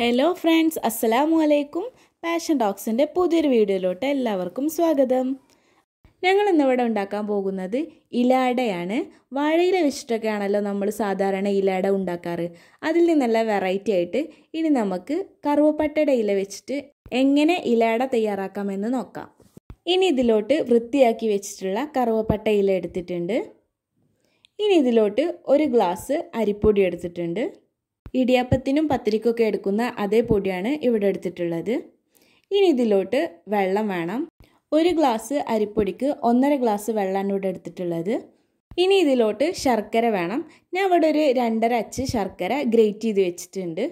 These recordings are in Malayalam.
ഹലോ ഫ്രണ്ട്സ് അസ്സലാമു അലൈക്കും പാഷൻ ഡോക്സിന്റെ പുതിയൊരു വീഡിയോയിലോട്ട് എല്ലാവർക്കും സ്വാഗതം. ഞങ്ങൾ ഇന്നിവിടെ ഉണ്ടാക്കാൻ പോകുന്നത് ഇലാടയാണ് വാഴയില വെച്ചിട്ടൊക്കെയാണല്ലോ നമ്മൾ സാധാരണ ഇലാട ഉണ്ടാക്കാറ്. അതിൽ നിന്നെല്ലാം വെറൈറ്റി ആയിട്ട് ഇനി നമുക്ക് കറുവപ്പട്ടയുടെ ഇല വെച്ചിട്ട് എങ്ങനെ ഇലാട തയ്യാറാക്കാമെന്ന് നോക്കാം. ഇനി ഇതിലോട്ട് വൃത്തിയാക്കി വെച്ചിട്ടുള്ള കറുവപ്പട്ട ഇല എടുത്തിട്ടുണ്ട്. ഇനി ഇതിലോട്ട് ഒരു ഗ്ലാസ് അരിപ്പൊടി എടുത്തിട്ടുണ്ട്. ഇടിയപ്പത്തിനും പത്തിരിക്കൊക്കെ എടുക്കുന്ന അതേ പൊടിയാണ് ഇവിടെ എടുത്തിട്ടുള്ളത്. ഇനി ഇതിലോട്ട് വെള്ളം വേണം. ഒരു ഗ്ലാസ് അരിപ്പൊടിക്ക് ഒന്നര ഗ്ലാസ് വെള്ളമാണ് ഇവിടെ എടുത്തിട്ടുള്ളത്. ഇനി ഇതിലോട്ട് ശർക്കര വേണം. ഞാൻ ഇവിടെ ഒരു രണ്ടര അച്ച് ശർക്കര ഗ്രേറ്റ് ചെയ്ത് വെച്ചിട്ടുണ്ട്.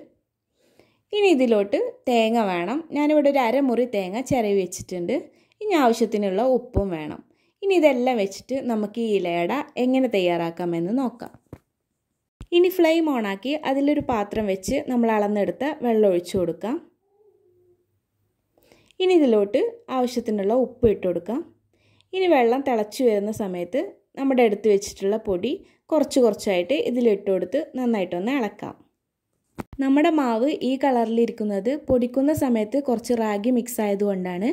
ഇനി ഇതിലോട്ട് തേങ്ങ വേണം. ഞാനിവിടെ ഒരു അരമുറി തേങ്ങ ചിരവി വെച്ചിട്ടുണ്ട്. ഇനി ആവശ്യത്തിനുള്ള ഉപ്പും വേണം. ഇനി ഇതെല്ലാം വെച്ചിട്ട് നമുക്ക് ഈ ഇലയട എങ്ങനെ തയ്യാറാക്കാമെന്ന് നോക്കാം. ഇനി ഫ്ലെയിം ഓണാക്കി അതിലൊരു പാത്രം വെച്ച് നമ്മൾ അളന്നെടുത്ത വെള്ളം ഒഴിച്ചു കൊടുക്കാം. ഇനി ഇതിലോട്ട് ആവശ്യത്തിനുള്ള ഉപ്പ് ഇട്ട് കൊടുക്കാം. ഇനി വെള്ളം തിളച്ചു വരുന്ന സമയത്ത് നമ്മുടെ എടുത്ത് വെച്ചിട്ടുള്ള പൊടി കുറച്ച് കുറച്ചായിട്ട് ഇതിലിട്ട് കൊടുത്ത് നന്നായിട്ടൊന്ന് ഇളക്കാം. നമ്മുടെ മാവ് ഈ കളറിലിരിക്കുന്നത് പൊടിക്കുന്ന സമയത്ത് കുറച്ച് റാഗി മിക്സ് ആയതുകൊണ്ടാണ്.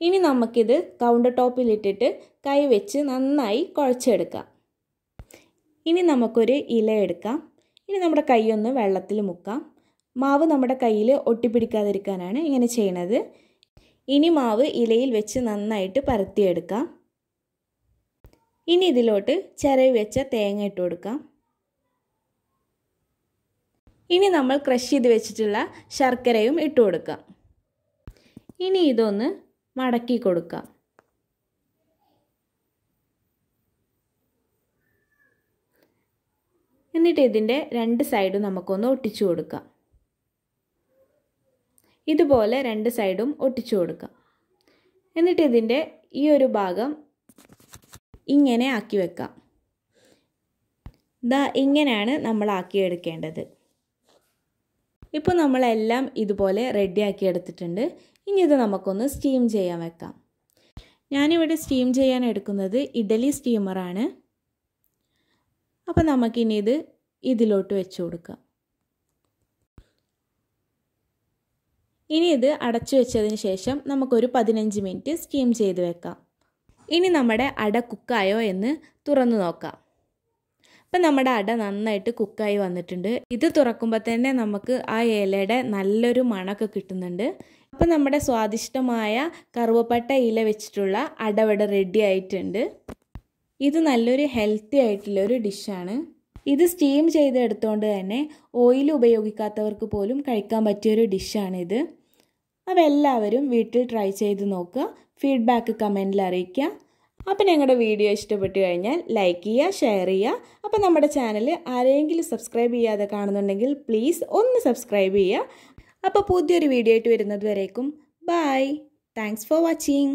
ഇനി നമുക്കിത് കൗണ്ടർ ടോപ്പിലിട്ടിട്ട് കൈ വെച്ച് നന്നായി കുഴച്ചെടുക്കാം. ഇനി നമുക്കൊരു ഇല എടുക്കാം. ഇനി നമ്മുടെ കൈയൊന്ന് വെള്ളത്തിൽ മുക്കാം. മാവ് നമ്മുടെ കയ്യിൽ ഒട്ടിപ്പിടിക്കാതിരിക്കാനാണ് ഇങ്ങനെ ചെയ്യണത്. ഇനി മാവ് ഇലയിൽ വെച്ച് നന്നായിട്ട് പരത്തിയെടുക്കാം. ഇനി ഇതിലോട്ട് ചിരവി വെച്ച തേങ്ങ ഇട്ട് കൊടുക്കാം. ഇനി നമ്മൾ ക്രഷ് ചെയ്ത് വെച്ചിട്ടുള്ള ശർക്കരയും ഇട്ട് കൊടുക്കാം. ഇനി ഇതൊന്ന് മടക്കി കൊടുക്കാം. എന്നിട്ട് ഇതിന്റെ രണ്ട് സൈഡും നമുക്കൊന്ന് ഒട്ടിച്ചു കൊടുക്കാം. ഇതുപോലെ രണ്ട് സൈഡും ഒട്ടിച്ചു കൊടുക്കാം. എന്നിട്ട് ഇതിന്റെ ഈ ഒരു ഭാഗം ഇങ്ങനെ ആക്കി വെക്കാം. ദാ ഇങ്ങനെയാണ് നമ്മൾ ആക്കിയെടുക്കേണ്ടത് ഇപ്പോൾ നമ്മളെല്ലാം ഇതുപോലെ റെഡിയാക്കി എടുത്തിട്ടുണ്ട്. ഇനി ഇത് നമുക്കൊന്ന് സ്റ്റീം ചെയ്യാൻ വെക്കാം. ഞാനിവിടെ സ്റ്റീം ചെയ്യാൻ എടുക്കുന്നത് ഇഡലി സ്റ്റീമറാണ് അപ്പോൾ നമുക്കിനി ഇത് ഇതിലോട്ട് വെച്ച് കൊടുക്കാം. ഇനി ഇത് അടച്ചു വെച്ചതിന് ശേഷം നമുക്കൊരു പതിനഞ്ച് മിനിറ്റ് സ്റ്റീം ചെയ്ത് വെക്കാം. ഇനി നമ്മുടെ അട കുക്കായോ എന്ന് തുറന്നു നോക്കാം. അപ്പം നമ്മുടെ അട നന്നായിട്ട് കുക്കായി വന്നിട്ടുണ്ട്. ഇത് തുറക്കുമ്പോൾ തന്നെ നമുക്ക് ആ ഇലയുടെ നല്ലൊരു മണമൊക്കെ കിട്ടുന്നുണ്ട്. അപ്പം നമ്മുടെ സ്വാദിഷ്ടമായ കറുവപ്പട്ട ഇല വെച്ചിട്ടുള്ള അടവട റെഡി ആയിട്ടുണ്ട്. ഇത് നല്ലൊരു ഹെൽത്തി ആയിട്ടുള്ള ഒരു ഡിഷാണ് ഇത് സ്റ്റീം ചെയ്തെടുത്തുകൊണ്ട് തന്നെ ഓയിൽ ഉപയോഗിക്കാത്തവർക്ക് പോലും കഴിക്കാൻ പറ്റിയൊരു ഡിഷാണിത് അപ്പോൾ എല്ലാവരും വീട്ടിൽ ട്രൈ ചെയ്ത് നോക്കുക ഫീഡ്ബാക്ക് കമന്റിൽ അറിയിക്കുക. അപ്പോൾ ഞങ്ങളുടെ വീഡിയോ ഇഷ്ടപ്പെട്ടു കഴിഞ്ഞാൽ ലൈക്ക് ചെയ്യുക ഷെയർ ചെയ്യുക. അപ്പോൾ നമ്മുടെ ചാനൽ ആരെങ്കിലും സബ്സ്ക്രൈബ് ചെയ്യാതെ കാണുന്നുണ്ടെങ്കിൽ പ്ലീസ് ഒന്ന് സബ്സ്ക്രൈബ് ചെയ്യുക. അപ്പോൾ പുതിയൊരു വീഡിയോ ആയിട്ട് വരുന്നത് വരേക്കും. Bye thanks for watching